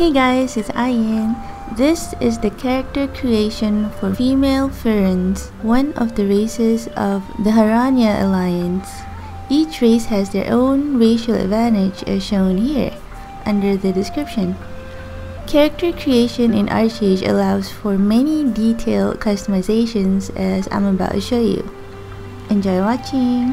Hey guys, it's Ayin. This is the character creation for female Firrans, one of the races of the Haranya Alliance. Each race has their own racial advantage as shown here, under the description. Character creation in ArcheAge allows for many detailed customizations as I'm about to show you. Enjoy watching!